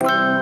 you